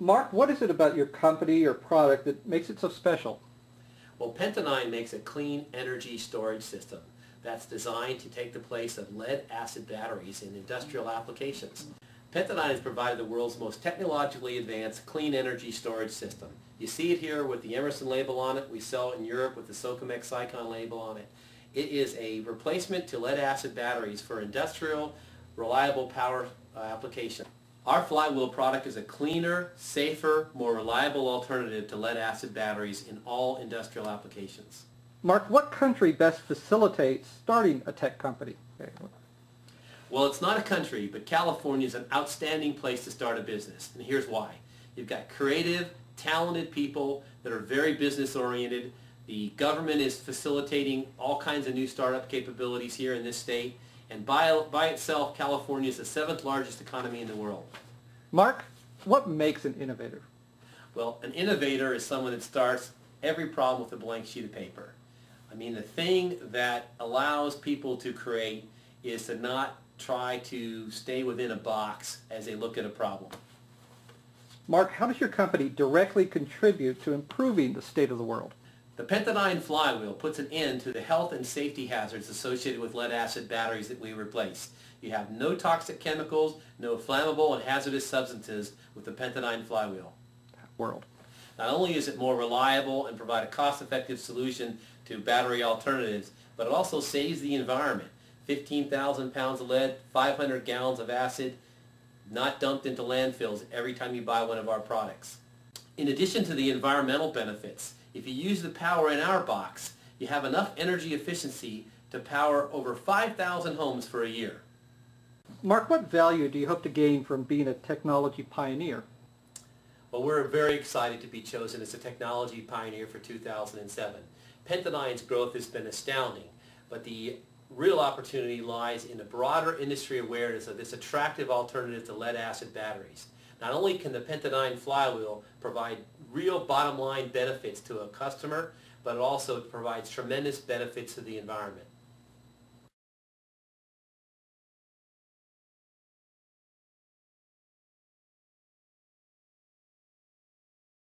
Mark, what is it about your company or product that makes it so special? Well, Pentadyne makes a clean energy storage system that's designed to take the place of lead-acid batteries in industrial applications. Pentadyne has provided the world's most technologically advanced clean energy storage system. You see it here with the Emerson label on it. We sell it in Europe with the Socomec Cycon label on it. It is a replacement to lead-acid batteries for industrial, reliable power uh. Our flywheel product is a cleaner, safer, more reliable alternative to lead-acid batteries in all industrial applications. Mark, what country best facilitates starting a tech company? Well, it's not a country, but California is an outstanding place to start a business, and here's why. You've got creative, talented people that are very business oriented. The government is facilitating all kinds of new startup capabilities here in this state, and by, by itself, California is the seventh largest economy in the world. Mark, what makes an innovator? Well, an innovator is someone that starts every problem with a blank sheet of paper. I mean, the thing that allows people to create is to not try to stay within a box as they look at a problem. Mark, how does your company directly contribute to improving the state of the world? The Pentadyne flywheel puts an end to the health and safety hazards associated with lead-acid batteries that we replace. You have no toxic chemicals, no flammable and hazardous substances with the Pentadyne flywheel. World. Not only is it more reliable and provide a cost-effective solution to battery alternatives, but it also saves the environment. 15,000 pounds of lead, 500 gallons of acid, not dumped into landfills every time you buy one of our products. In addition to the environmental benefits, if you use the power in our box, you have enough energy efficiency to power over 5,000 homes for a year. Mark, what value do you hope to gain from being a technology pioneer? Well, we're very excited to be chosen as a technology pioneer for 2007. Pentadyne's growth has been astounding, but the real opportunity lies in a broader industry awareness of this attractive alternative to lead-acid batteries. Not only can the Pentadyne flywheel provide real bottom line benefits to a customer, but it also provides tremendous benefits to the environment.